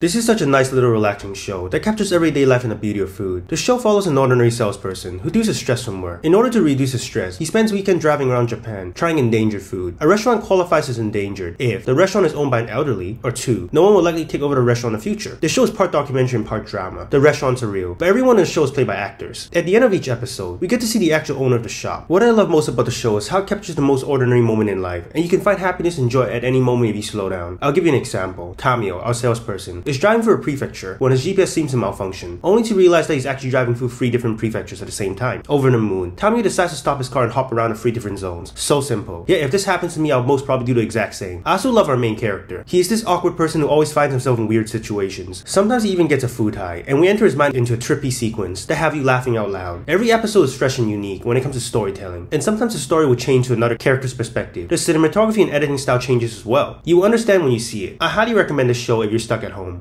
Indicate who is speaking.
Speaker 1: This is such a nice little relaxing show that captures everyday life and the beauty of food. The show follows an ordinary salesperson who deals with stress from work. In order to reduce his stress, he spends weekend driving around Japan, trying endangered food. A restaurant qualifies as endangered if the restaurant is owned by an elderly, or two, no one will likely take over the restaurant in the future. The show is part documentary and part drama. The restaurants are real, but everyone in the show is played by actors. At the end of each episode, we get to see the actual owner of the shop. What I love most about the show is how it captures the most ordinary moment in life, and you can find happiness and joy at any moment if you slow down. I'll give you an example. Tamio, our salesperson, is driving for a prefecture when his GPS seems to malfunction, only to realize that he's actually driving through three different prefectures at the same time. Over in the moon, Tamio decides to stop his car and hop around the three different zones. So simple. Yeah, if this happens to me, I'll most probably do the exact same. I also love our main character. He is this awkward person who always finds himself in weird situations. Sometimes he even gets a food high, and we enter his mind into a trippy sequence that have you laughing out loud. Every episode is fresh and unique when it comes to storytelling, and sometimes the story will change to another character's perspective. The cinematography and editing style changes as well. You will understand when you see it. I highly recommend this show if you're stuck at home.